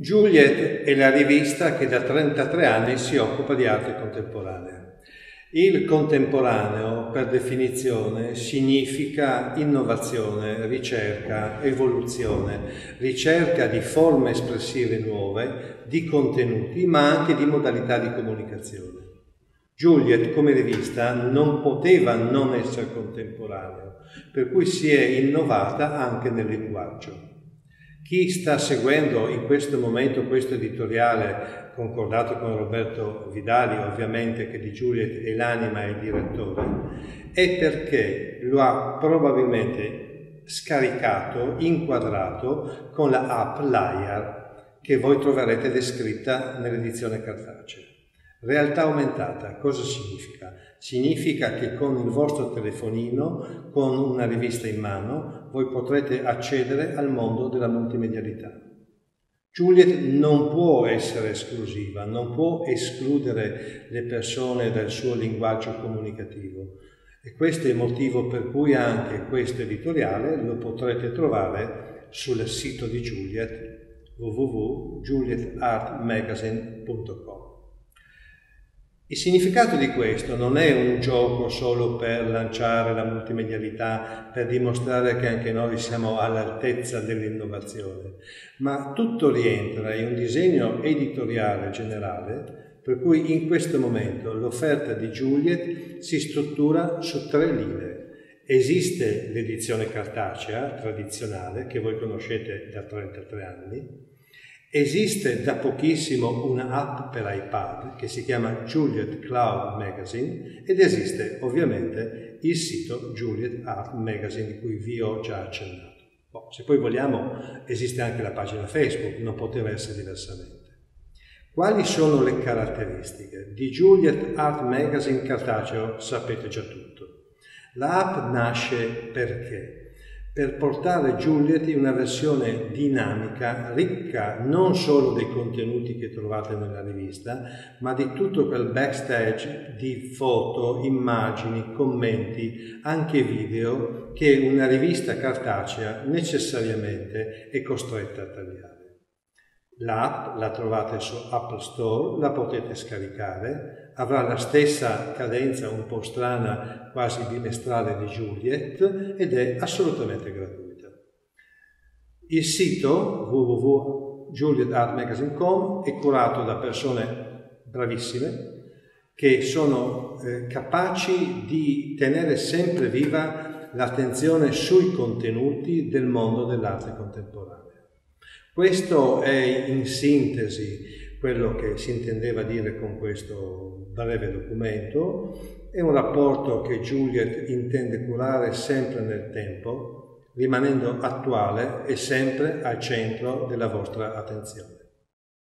Juliet è la rivista che da 33 anni si occupa di arte contemporanea. Il contemporaneo, per definizione, significa innovazione, ricerca, evoluzione, ricerca di forme espressive nuove, di contenuti, ma anche di modalità di comunicazione. Juliet come rivista non poteva non essere contemporaneo, per cui si è innovata anche nel linguaggio. Chi sta seguendo in questo momento questo editoriale concordato con Roberto Vidali, ovviamente che di Juliet è l'anima e il direttore, è perché lo ha probabilmente scaricato, inquadrato con la app Liar che voi troverete descritta nell'edizione cartacea. Realtà aumentata, cosa significa? Significa che con il vostro telefonino, con una rivista in mano, voi potrete accedere al mondo della multimedialità. Juliet non può essere esclusiva, non può escludere le persone dal suo linguaggio comunicativo. E questo è il motivo per cui anche questo editoriale lo potrete trovare sul sito di Juliet www.julietartmagazine.com. Il significato di questo non è un gioco solo per lanciare la multimedialità, per dimostrare che anche noi siamo all'altezza dell'innovazione, ma tutto rientra in un disegno editoriale generale per cui in questo momento l'offerta di Juliet si struttura su tre linee. Esiste l'edizione cartacea tradizionale che voi conoscete da 33 anni, Esiste da pochissimo un'app per iPad che si chiama Juliet Cloud Magazine ed esiste ovviamente il sito Juliet Art Magazine di cui vi ho già accennato. Oh, se poi vogliamo esiste anche la pagina Facebook, non poteva essere diversamente. Quali sono le caratteristiche? Di Juliet Art Magazine cartaceo sapete già tutto. L'app nasce perché? Per portare Juliet in una versione dinamica, ricca non solo dei contenuti che trovate nella rivista, ma di tutto quel backstage di foto, immagini, commenti, anche video che una rivista cartacea necessariamente è costretta a tagliare. L'app la trovate su Apple Store, la potete scaricare, avrà la stessa cadenza un po' strana, quasi bimestrale di Juliet ed è assolutamente gratuita. Il sito www.julietartmagazine.com è curato da persone bravissime che sono eh, capaci di tenere sempre viva l'attenzione sui contenuti del mondo dell'arte contemporanea. Questo è in sintesi quello che si intendeva dire con questo breve documento. È un rapporto che Juliet intende curare sempre nel tempo, rimanendo attuale e sempre al centro della vostra attenzione.